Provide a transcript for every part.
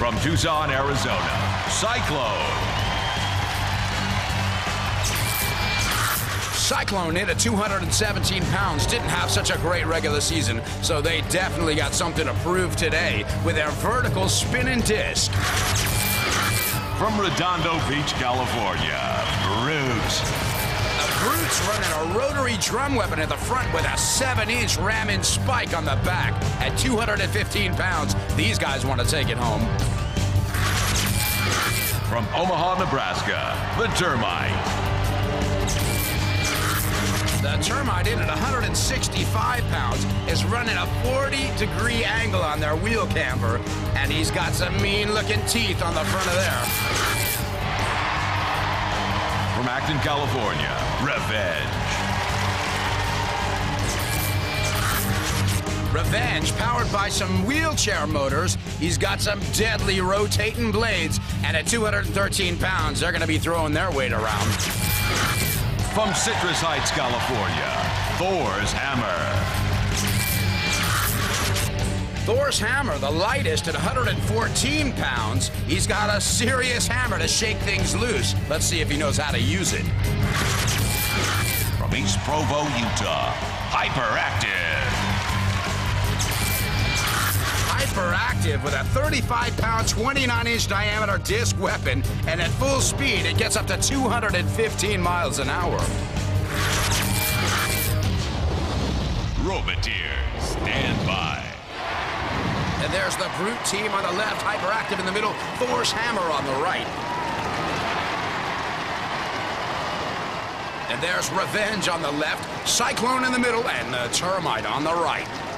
from Tucson, Arizona, Cyclone. Cyclone hit at 217 pounds, didn't have such a great regular season, so they definitely got something to prove today with their vertical spinning disc. From Redondo Beach, California, Brute. The Brute's running a rotary drum weapon at the front with a 7-inch ramming spike on the back. At 215 pounds, these guys want to take it home. From Omaha, Nebraska, the Termite. The termite in at 165 pounds is running a 40 degree angle on their wheel camber, and he's got some mean looking teeth on the front of there. From Acton, California, Revenge. Revenge, powered by some wheelchair motors. He's got some deadly rotating blades, and at 213 pounds, they're going to be throwing their weight around. From Citrus Heights, California, Thor's Hammer. Thor's hammer, the lightest at 114 pounds. He's got a serious hammer to shake things loose. Let's see if he knows how to use it. From East Provo, Utah, Hyperactive. Hyperactive with a 35 pound, 29 inch diameter disc weapon, and at full speed, it gets up to 215 miles an hour. Roboteer, stand by. And there's the Brute team on the left, Hyperactive in the middle, Thor's hammer on the right. And there's Revenge on the left, Cyclone in the middle, and the Termite on the right.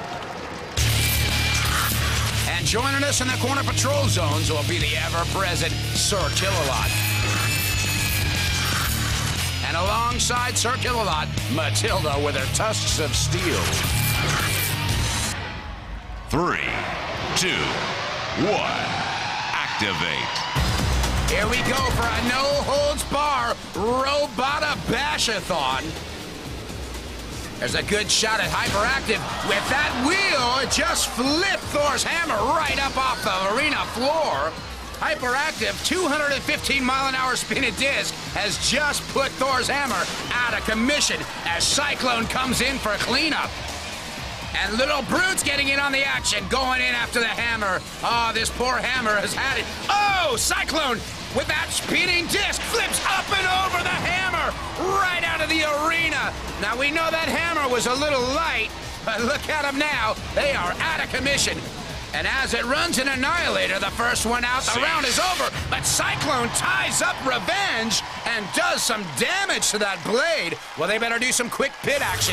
And joining us in the corner patrol zones will be the ever-present Sir Killalot. And alongside Sir Killalot, Matilda with her tusks of steel. Three, two, one, activate. Here we go for a no-holds-bar Robota Bashathon. There's a good shot at Hyperactive. With that wheel, it just flipped Thor's hammer right up off the arena floor. Hyperactive, 215 mile an hour spinning disc, has just put Thor's hammer out of commission as Cyclone comes in for a cleanup. And Little Brute's getting in on the action, going in after the hammer. Oh, this poor hammer has had it. Oh, Cyclone with that spinning disc flips up and over the hammer right out of the arena. Now, we know that hammer was a little light, but look at them now. They are out of commission. And as it runs an Annihilator, the first one out, the round is over. But Cyclone ties up Revenge and does some damage to that blade. Well, they better do some quick pit action.